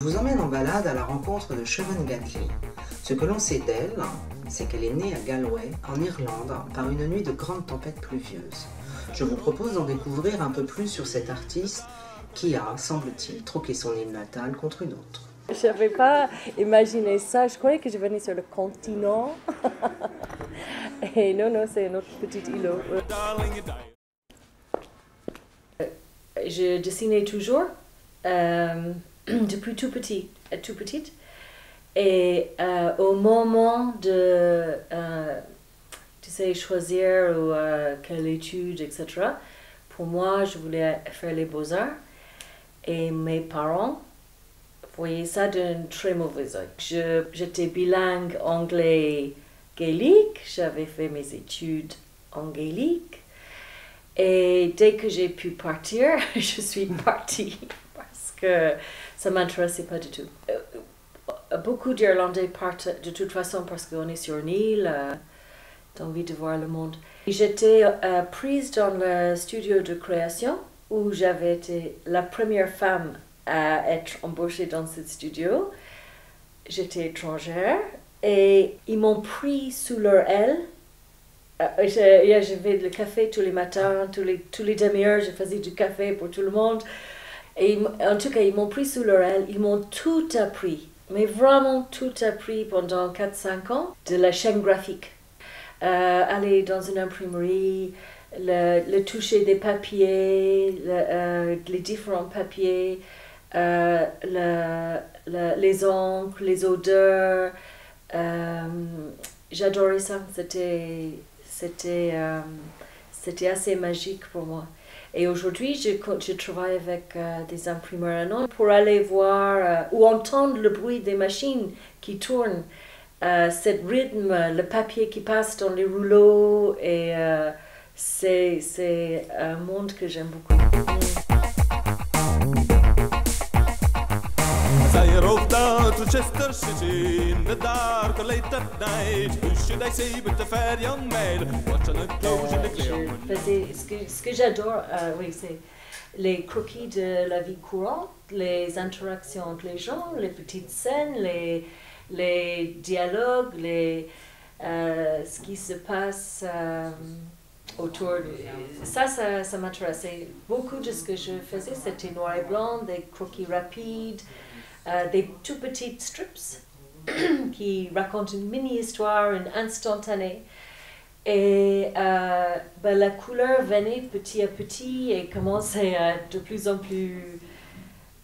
Je vous emmène en balade à la rencontre de Siobhan Gatley. Ce que l'on sait d'elle, c'est qu'elle est née à Galway, en Irlande, par une nuit de grande tempête pluvieuse. Je vous propose d'en découvrir un peu plus sur cette artiste qui a, semble-t-il, troqué son île natale contre une autre. Je n'avais pas imaginé ça. Je croyais que je venais sur le continent. Et non, non, c'est notre petit îlot. Je dessinais toujours. Euh, depuis tout petit, tout petite. Et euh, au moment de, euh, tu sais, choisir ou, euh, quelle étude, etc., pour moi, je voulais faire les beaux-arts. Et mes parents voyaient ça d'un très mauvais oeil. J'étais bilingue anglais-gaélique, j'avais fait mes études en gaélique. Et dès que j'ai pu partir, je suis partie que ça m'intéressait pas du tout. Euh, beaucoup d'Irlandais partent de toute façon parce qu'on est sur une île, euh, envie de voir le monde. J'étais euh, prise dans le studio de création où j'avais été la première femme à être embauchée dans ce studio. J'étais étrangère et ils m'ont pris sous leur aile. Euh, J'avais le café tous les matins, tous les, tous les demi-heures, je faisais du café pour tout le monde. En tout cas, ils m'ont pris sous leur ils m'ont tout appris, mais vraiment tout appris pendant 4-5 ans de la chaîne graphique. Euh, aller dans une imprimerie, le, toucher des papiers, euh, les différents papiers, euh, les encres, les odeurs. J'adorais ça, c'était assez magique pour moi. Et aujourd'hui, je, je, travaille avec euh, des imprimeurs non, pour aller voir euh, ou entendre le bruit des machines qui tournent, euh, ce rythme, le papier qui passe dans les rouleaux, et c'est un monde que j'aime beaucoup. Ce que, j'adore, euh, oui, c'est les croquis de la vie courante, les interactions entre les gens, les petites scènes, les, les dialogues, les, euh, ce qui se passe euh, autour de... Ça, ça, ça m'intéressait. Beaucoup de ce que je faisais, c'était noir et blanc, des croquis rapides, des tout petites strips qui racontent une mini-histoire, une instantanée. Et euh, ben, la couleur venait petit à petit et commençait à être de plus en plus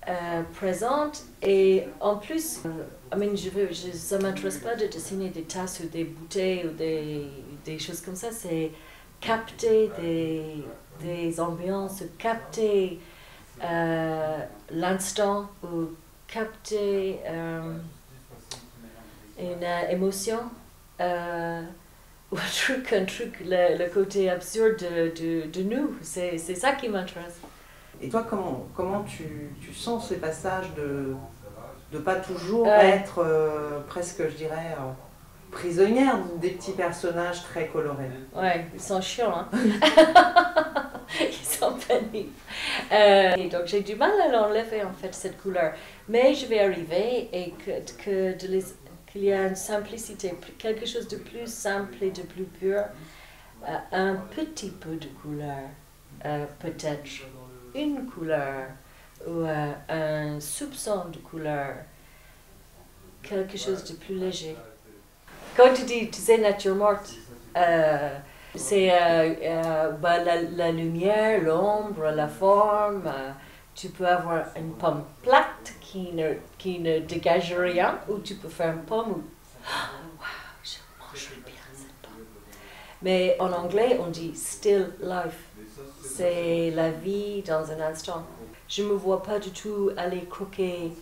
euh, présente. Et en plus, I mean, je ça ne m'intéresse pas de dessiner des tasses ou des bouteilles ou des, des choses comme ça. C'est capter des, des ambiances, capter euh, l'instant ou capter une émotion ou un truc, un truc le, le côté absurde de, de, de nous. C'est ça qui m'intéresse. Et toi, comment, comment tu, tu sens ces passages de ne pas toujours être euh, presque, je dirais, euh, prisonnière des petits personnages très colorés? Ouais, ils sont chiants. Hein? Euh, donc j'ai du mal à l'enlever en fait cette couleur. Mais je vais arriver et que, que qu'il y a une simplicité, quelque chose de plus simple et de plus pur, euh, un petit peu de couleur, euh, peut-être une couleur ou un soupçon de couleur, quelque chose de plus léger. Quand tu dis, tu sais, nature morte, c'est bah, la, lumière, l'ombre, la forme. tu peux avoir une pomme plate qui ne, qui ne dégage rien, ou tu peux faire une pomme où wow, je mangerai bien cette pomme. Mais en anglais, on dit still life. C'est la vie dans un instant. Je ne me vois pas du tout aller croquer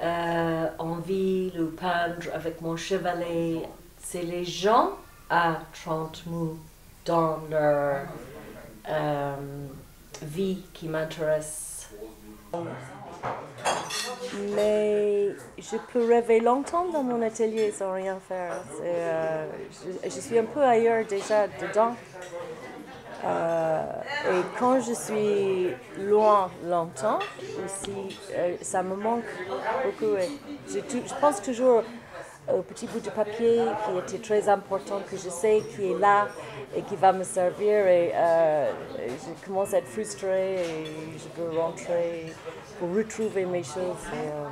euh, en ville ou peindre avec mon chevalet. C'est les gens à 30 mots dans leur euh, vie qui m'intéressent. Mais je peux rêver longtemps dans mon atelier sans rien faire. Euh, je, suis un peu ailleurs déjà dedans. et quand je suis loin longtemps aussi, ça me manque beaucoup. Je, je pense toujours au petit bout de papier qui était très important, que je sais qui est là et qui va me servir. Et euh, je commence à être frustrée et je veux rentrer pour retrouver mes choses. Euh.